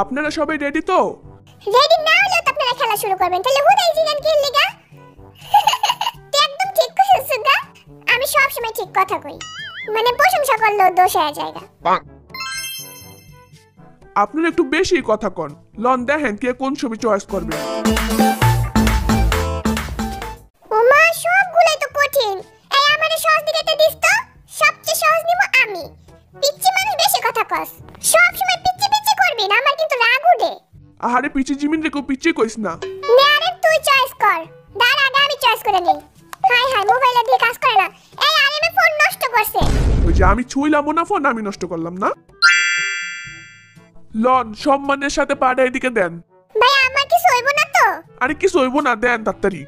আপনারা সবাই রেডি তো? রেডি না হলে তো আপনারা খেলা শুরু করবেন। তাহলে হুদাই জিগান খেললি গা তুই একদম ঠিক কইছিস সুগা আমি সব সময় ঠিক কথা কই। মানে প্রশংসা করলেও দোষ হয়ে যায় গা। আপনারা একটু বেশি কথা কন। লন দেখেন কে কোন ছবি চয়েস করবে। আহারে পিচি জিমিন রেখো পিচি কইস না। নে আরে তুই চয়েস কর। দাঁড়া আগে আমি চয়েস করে নেই। হাই হাই মোবাইলে দিয়ে কাজ করে না। এই আরে ফোন নষ্ট করছে। ওই যে আমি ছুইলাম না ফোন আমি নষ্ট করলাম না। লন সম্মানের সাথে পাড়া এদিকে দেন। ভাই আমার কি সইব না তো? আরে কি সইব না দেন তাড়াতাড়ি।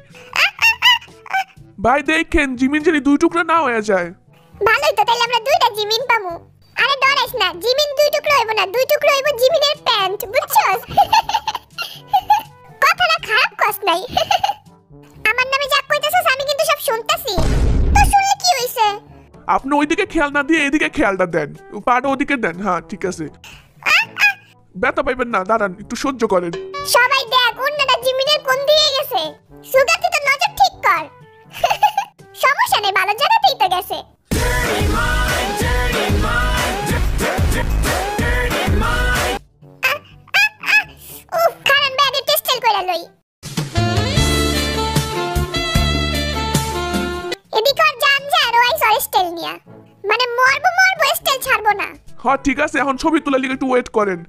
ভাই দেখেন জিমিন যদি দুই টুকরা না হয়ে যায়। ভালোই তো তাইলে আমরা দুইটা জিমিন পামু। আরে ডরাইস না জিমিন দুই টুকরো হইব না দুই টুকরো হইব জিমিনের প্যান্ট বুঝছস? নাই আমার নামে যা কইতাছস আমি কিন্তু সব শুনতাছি। তো শুনলে কি হইছে? আপনি ওইদিকে খেয়াল না দিয়ে এদিকে খেয়ালটা দেন। পাটা ওদিকে দেন। হ্যাঁ ঠিক আছে। ব্যথা পাইবেন না দাঁড়ান একটু সহ্য করেন। সবাই দেখ অন্যটা জিমিনের কোন দিয়ে গেছে। সুগাতে তো নজর ঠিক কর। আর জান যায় আর ওই সরি স্টেল নিয়া। মানে মরবো মরবো স্টেল ছাড়বো না। হ্যাঁ ঠিক আছে, এখন ছবি তোলার লিগে একটু ওয়েট করেন।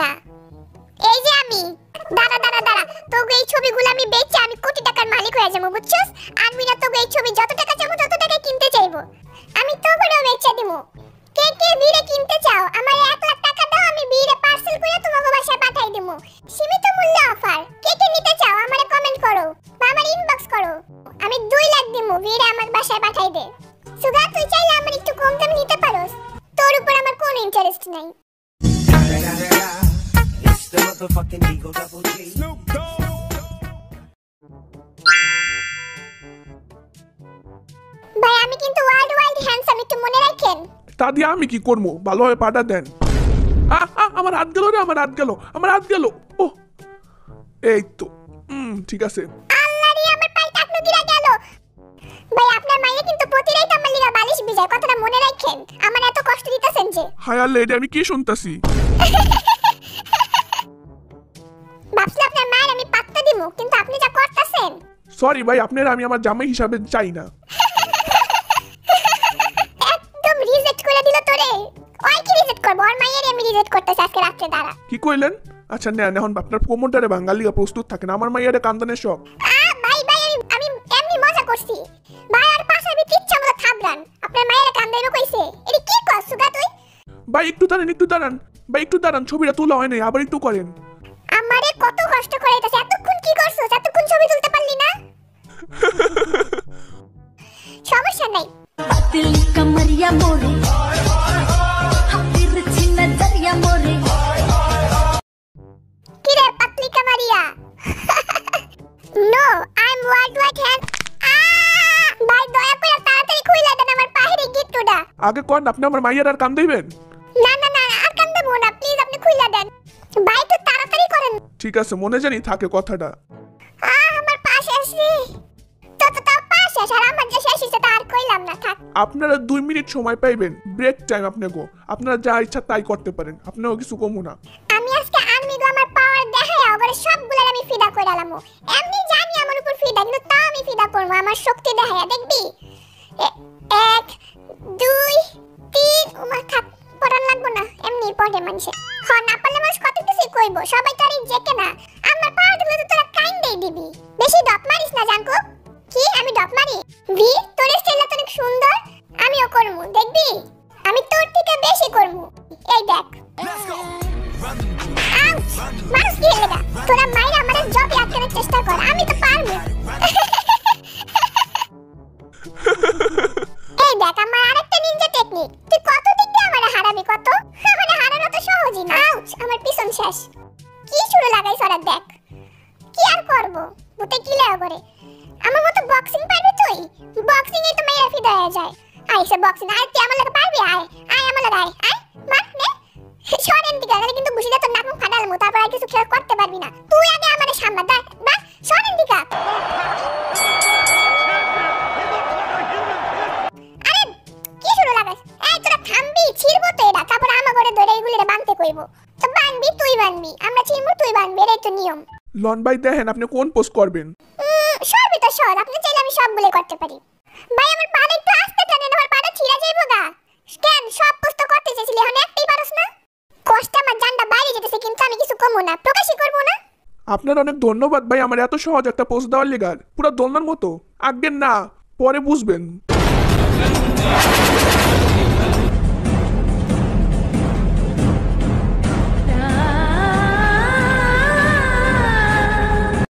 না। এই যে আমি। দাঁড়া দাঁড়া দাঁড়া। তোকে এই ছবিগুলো আমি বেচে আমি কোটি টাকার মালিক হয়ে যাব, বুঝছস? আমি না তোকে এই ছবি, যত টাকা চাবো তত টাকা কিনতে চাইব। আমি তো করেও বেচে দিমু কে কে বিড়ে কিনতে চাও? আমার এক লাখ টাকা দাও, আমি বিড়ে পার্সেল করে তোমাকে বাসায় পাঠাই দিমু সীমিত মূল্য অফার কে কে নিতে চাও? আমারে কমেন্ট করো বা আমার ইনবক্স করো। আমি দুই লাখ দিমু বিড়ে আমার বাসায় পাঠাই দে। সুগা তুই চাইলে আমার একটু কম দামে নিতে পারোস। তোর উপর আমার কোনো ইন্টারেস্ট নাই। The motherfucking Eagle Double G. ভাই আমি কিন্তু ওয়ার্ল্ড ওয়াইড হ্যান্ডসাম একটু মনে রাখেন। তা দিয়ে আমি কি করব? ভালোভাবে পাটা দেন। আহ, আহ, আমার হাত গেল রে আমার হাত গেল আমার হাত গেল। ও এই তো হুম ঠিক আছে। আল্লাহ রে আমার পায়ে টাকনু দিরা গেল। ভাই আপনার মাইয়া কিন্তু প্রতি রাইতে আমার লিগা বালিশ বিজায় কথাটা মনে রাখেন। আমার এত কষ্ট দিতেছেন যে। হায় আল্লাহ এটা আমি কি শুনতাছি? আমি কিন্তু আপনি যা করতেছেন। সরি ভাই আপনার আমি আমার জামাই হিসাবে চাই না। একদম রিজেক্ট করে দিল তোরে। ওই কি রিজেক্ট করব? ওর মাইয়ের আমি রিজেক্ট করতেছি আজকে রাত্রে দাঁড়া। কি কইলেন? আচ্ছা নেন এখন আপনার কোমরটারে বাঙালিরা প্রস্তুত থাকে না। আমার মাইয়ারে কান্দানের শখ। ভাই ভাই আমি এমনি মজা করছি। ভাই আর পাশে আমি ইচ্ছা মতো থাবরান আপনার মায়ের কান্দাইবে কইছে। এটা কি কর সুগা তুই? ভাই একটু দাঁড়ান একটু দাঁড়ান। ভাই একটু দাঁড়ান ছবিটা তোলা হয় নাই আবার একটু করেন। No I am world wide hand ভাই দয়া করে তাড়াতাড়ি খুইলা দেন আমার পাহের গিট্টুটা। আগে কন আপনি আমার মাইয়ার আর কান দিবেন? না না না আর কান দেবো না প্লিজ আপনি খুইলা দেন। ভাই একটু তাড়াতাড়ি করেন। ঠিক আছে মনে জানি থাকে কথাটা। আহ আমার পাশে আসি তো তো তাও পাশে আস আর আমার যে শেষ হয়েছে তা কইলাম না থাক। আপনারা দুই মিনিট সময় পাইবেন ব্রেক টাইম আপনাকে আপনারা যা ইচ্ছা তাই করতে পারেন আপনারও কিছু কমু না। ফিদা করে আলামু। এমনি জানি আমার উপর ফিদা কিন্তু তাও আমি ফিদা করব আমার শক্তি দেখাইয়া দেখবি? এক দুই তিন উমা থাক পড়ান লাগবো না এমনি পড়ে মানুষে। হ না পারলে মানুষ কত কিছু কইব সবাই তো আর জেকে না। আমার পাওয়ার দিলে তো তোরা কাইন দেই দিবি। বেশি ডপ মারিস না জানকো কি আমি ডপ মারি? ভি তোর স্টাইলটা তো অনেক সুন্দর আমিও করমু দেখবি? আমি তোর থেকে বেশি করমু এই দেখ। মানুষ কি হেলে তোরা মাইরা আমাদের জবে আটকানোর চেষ্টা কর, আমি তো পারব। এই দেখ, আমার আরেকটা নিনজা টেকনিক তুই কত দিক দিয়ে আমারে হারাবি, কত? আমারে হারানো তো সহজই না। আউচ, আমার পিছন শেষ। কি শুরু লাগাই সরা দেখ। কি আর করব? বুতে কি লাগা করে? আমার মতো বক্সিং পারবি তুই? বক্সিং এ তো মেয়ের ফিদা হয়ে যায়। আইসে বক্সিং আয়, তুই আমার লাগে পারবি? আয় আয় আমার লাগে, আয় আয়। মার নে। সরেন দিকে গেলে কিন্তু ঘুষি দিয়ে তোর নাক মুখ ফাটাল তারপর আর কিছু খেয়াল করতে পারবি না। তুই আগে আমারে সামলা দা বা সরেন দিকে আরে কি শুরু লাগাস? এই তোরা থামবি ছিড়বো তো এটা তারপর আমা করে ধরে এগুলিরে বানতে কইব। তো বানবি তুই বানবি আমরা ছিড়বো তুই বানবি এটাই তো নিয়ম। লন ভাই দেখেন আপনি কোন পোস্ট করবেন? সবই তো সহজ আপনি চাইলে আমি সবগুলো করতে পারি। ভাই আমার পাটা একটু আস্তে টানেন আমার পাটা ছিঁড়া যাইবো গা কেন সব পোস্ট করতে চাইছিলি এখন একটাই পারস না কষ্ট আমার জানটা বাইরে যেতেছে কিন্তু আমি কিছু কমবো না প্রকাশই করব না আপনার অনেক ধন্যবাদ ভাই, আমার এত সহজ একটা পোস্ট দেওয়ার লেগার। পুরো দোলনার মতো। আঁকবেন না, পরে বুঝবেন।